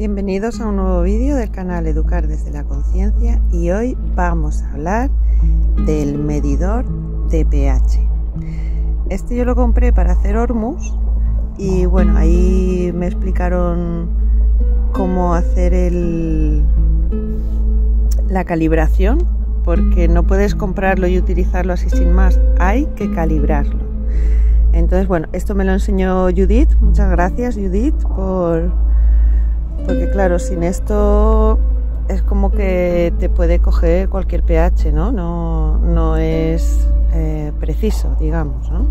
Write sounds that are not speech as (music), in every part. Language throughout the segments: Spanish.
Bienvenidos a un nuevo vídeo del canal Educar desde la Conciencia y hoy vamos a hablar del medidor de pH. Este yo lo compré para hacer Hormus y bueno, ahí me explicaron cómo hacer el, la calibración porque no puedes comprarlo y utilizarlo así sin más, hay que calibrarlo. Entonces, bueno, esto me lo enseñó Judith. Muchas gracias, Judith, por porque claro, sin esto es como que te puede coger cualquier pH, ¿no? No, es eh, preciso, digamos, ¿no?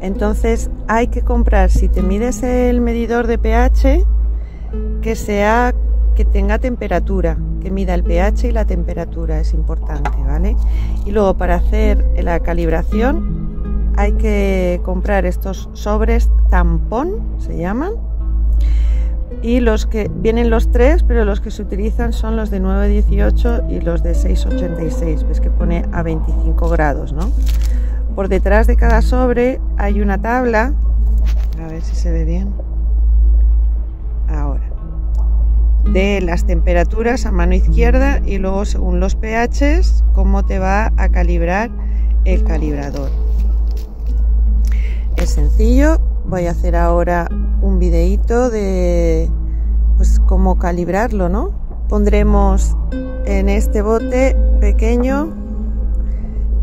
Entonces hay que comprar, si te mides el medidor de pH, que sea que tenga temperatura, que mida el pH y la temperatura, es importante, ¿vale? Y luego para hacer la calibración hay que comprar estos sobres tampón, se llaman, y los que vienen los tres, pero los que se utilizan son los de 9,18 y los de 6,86. Ves que pone a 25 grados, ¿no? Por detrás de cada sobre hay una tabla. A ver si se ve bien. Ahora. De las temperaturas a mano izquierda y luego según los pHs, cómo te va a calibrar el calibrador. Es sencillo. Voy a hacer ahora un videíto de pues cómo calibrarlo, ¿no? Pondremos en este bote pequeño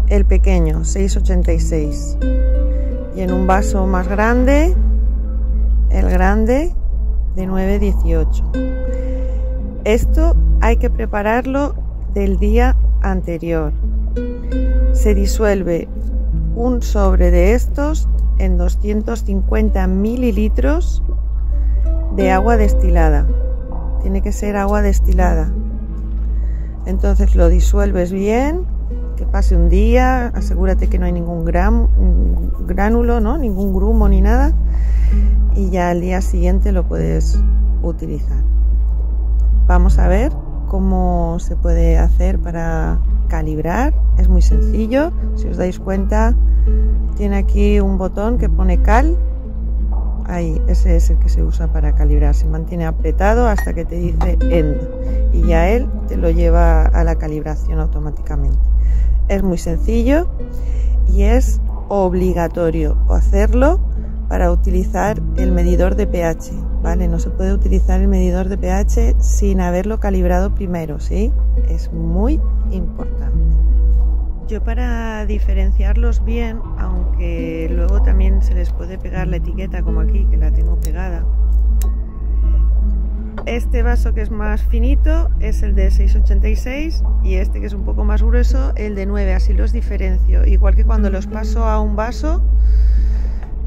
el pequeño 686 y en un vaso más grande el grande de 918. Esto hay que prepararlo del día anterior. Se disuelve un sobre de estos en 250 mililitros de agua destilada. Tiene que ser agua destilada. Entonces lo disuelves bien, que pase un día, asegúrate que no hay ningún gránulo, ¿no? ningún grumo ni nada. Y ya al día siguiente lo puedes utilizar. Vamos a ver cómo se puede hacer para calibrar. Es muy sencillo. Si os dais cuenta, tiene aquí un botón que pone cal. Ahí, ese es el que se usa para calibrar. Se mantiene apretado hasta que te dice end. Y ya él te lo lleva a la calibración automáticamente. Es muy sencillo y es obligatorio hacerlo para utilizar el medidor de pH, ¿vale? No se puede utilizar el medidor de pH sin haberlo calibrado primero, ¿sí? Es muy importante. Yo para diferenciarlos bien, aunque luego también se les puede pegar la etiqueta como aquí, que la tengo pegada, este vaso que es más finito es el de 686 y este que es un poco más grueso el de 9, así los diferencio. Igual que cuando los paso a un vaso,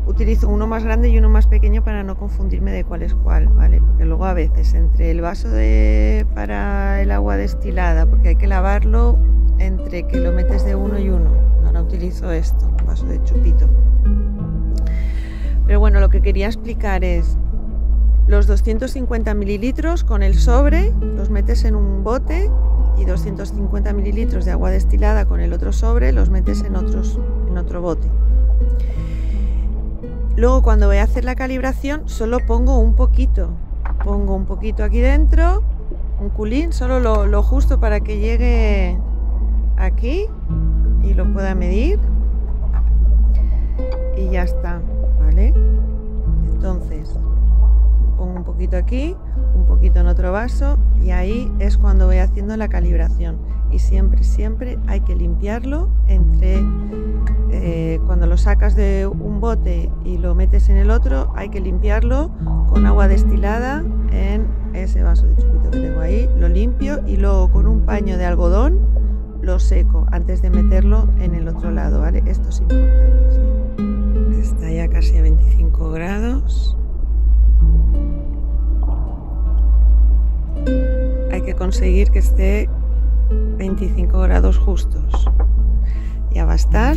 utilizo uno más grande y uno más pequeño para no confundirme de cuál es cuál, ¿vale? Porque luego a veces entre el vaso de, para el agua destilada, porque hay que lavarlo, entre que lo metes de uno y uno. Ahora utilizo esto, un vaso de chupito. Pero bueno, lo que quería explicar es los 250 mililitros con el sobre, los metes en un bote y 250 mililitros de agua destilada con el otro sobre, los metes en, otros, en otro bote. Luego cuando voy a hacer la calibración solo pongo un poquito. Pongo un poquito aquí dentro, un culín, solo lo, justo para que llegue aquí y lo pueda medir y ya está, ¿vale? Entonces, poquito aquí, un poquito en otro vaso y ahí es cuando voy haciendo la calibración y siempre, siempre hay que limpiarlo entre eh, cuando lo sacas de un bote y lo metes en el otro, hay que limpiarlo con agua destilada en ese vaso de chupito que tengo ahí, lo limpio y luego con un paño de algodón lo seco antes de meterlo en el otro lado, ¿vale? Esto es importante, Está ya casi a 25 grados. Hay que conseguir que esté 25 grados justos. Ya va a estar.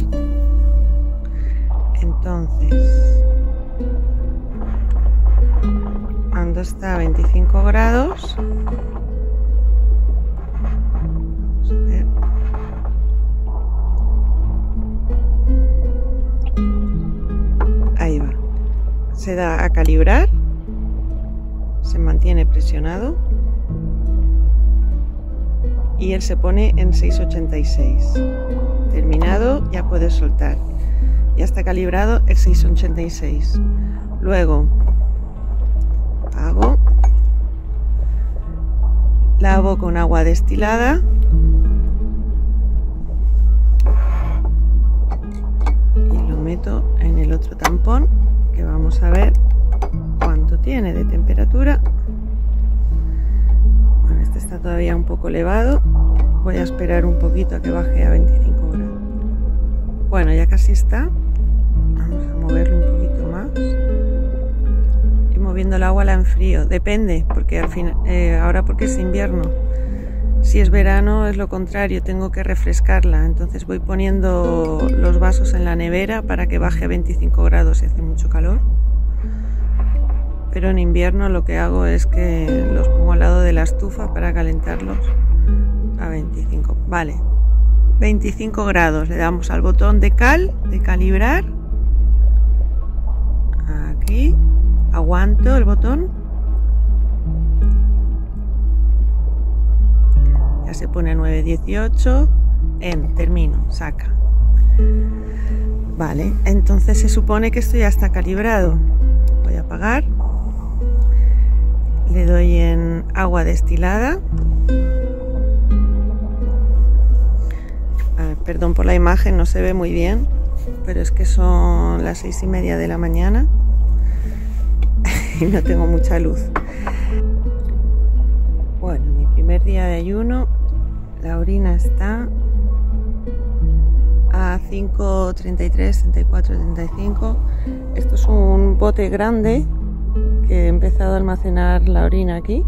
Entonces, cuando está a 25 grados, se da a calibrar, se mantiene presionado y él se pone en 6,86. Terminado, ya puedes soltar. Ya está calibrado el 6,86. Luego hago, lavo con agua destilada. Y lo meto en el otro tampón todavía un poco elevado. Voy a esperar un poquito a que baje a 25 grados. Bueno, ya casi está. Vamos a moverlo un poquito más. Y moviendo el agua la enfrío. Depende, porque al fin, eh, ahora porque es invierno. Si es verano es lo contrario, tengo que refrescarla. Entonces voy poniendo los vasos en la nevera para que baje a 25 grados si hace mucho calor pero en invierno lo que hago es que los pongo al lado de la estufa para calentarlos a 25. Vale, 25 grados. Le damos al botón de cal, de calibrar. Aquí. Aguanto el botón. Ya se pone 9.18. En, termino, saca. Vale, entonces se supone que esto ya está calibrado. Voy a apagar le doy en agua destilada. perdón por la imagen, no se ve muy bien, pero es que son las seis y media de la mañana (laughs) y no tengo mucha luz. Bueno, mi primer día de ayuno, la orina está a 5.33, 34, 35. Esto es un bote grande he empezado a almacenar la orina aquí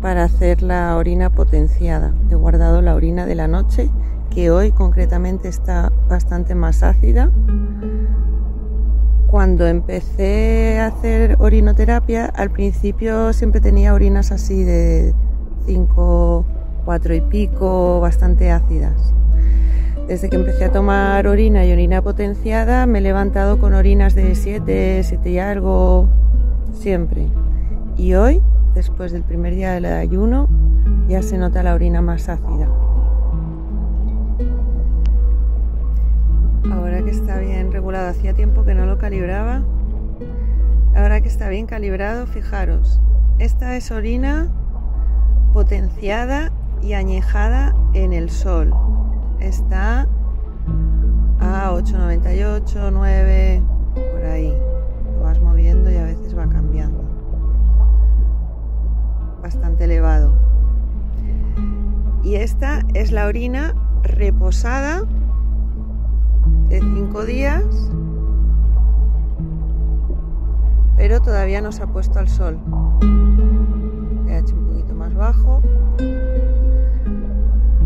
para hacer la orina potenciada. He guardado la orina de la noche, que hoy concretamente está bastante más ácida. Cuando empecé a hacer orinoterapia, al principio siempre tenía orinas así de 5, 4 y pico, bastante ácidas. Desde que empecé a tomar orina y orina potenciada, me he levantado con orinas de 7, 7 y algo, siempre. Y hoy, después del primer día del ayuno, ya se nota la orina más ácida. Ahora que está bien regulado, hacía tiempo que no lo calibraba. Ahora que está bien calibrado, fijaros, esta es orina potenciada y añejada en el sol. Está a 8,98, 9, por ahí vas moviendo y a veces va cambiando. Bastante elevado. Y esta es la orina reposada de 5 días, pero todavía no se ha puesto al sol. pH un poquito más bajo.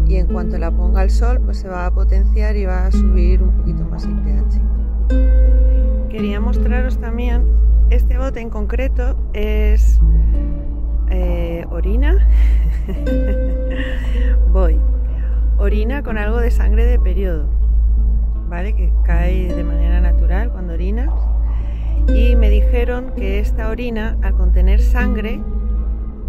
Y en cuanto la ponga al sol, pues se va a potenciar y va a subir un poquito más el pH quería mostraros también, este bote en concreto es eh, orina, (laughs) voy, orina con algo de sangre de periodo, ¿vale? Que cae de manera natural cuando orinas. Y me dijeron que esta orina, al contener sangre,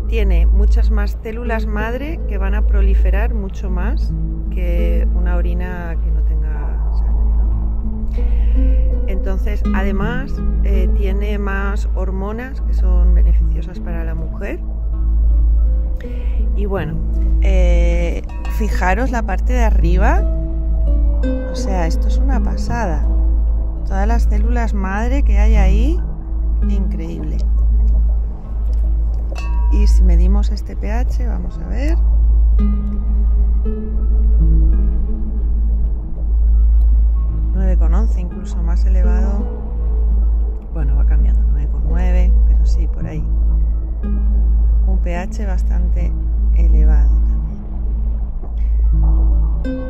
tiene muchas más células madre que van a proliferar mucho más que una orina que no tenga sangre. Entonces, además, eh, tiene más hormonas que son beneficiosas para la mujer. Y bueno, eh, fijaros la parte de arriba. O sea, esto es una pasada. Todas las células madre que hay ahí, increíble. Y si medimos este pH, vamos a ver. 9,11 incluso más elevado. Bueno, va cambiando, 9,9, pero sí, por ahí. Un pH bastante elevado también.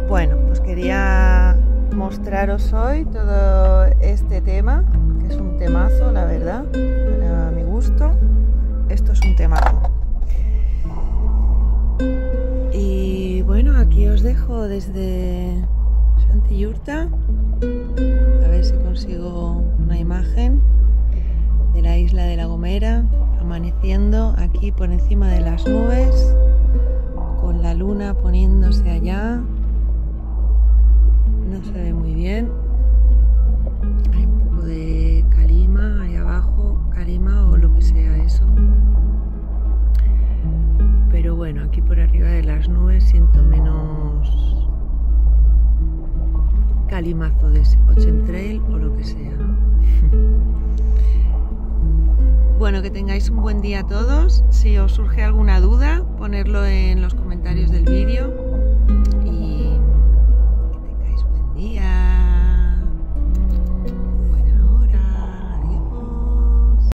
Bueno, pues quería mostraros hoy todo este tema, que es un temazo, la verdad, para mi gusto. Esto es un temazo. Dejo desde Santillurta a ver si consigo una imagen de la isla de La Gomera, amaneciendo aquí por encima de las nubes, con la luna poniéndose allá. No se ve muy bien. Hay un poco de calima ahí abajo, calima o lo que sea eso. Pero bueno, aquí por arriba de las nubes siento menos calimazo de ese trail o lo que sea. (laughs) Bueno, que tengáis un buen día a todos. Si os surge alguna duda, ponerlo en los comentarios del vídeo.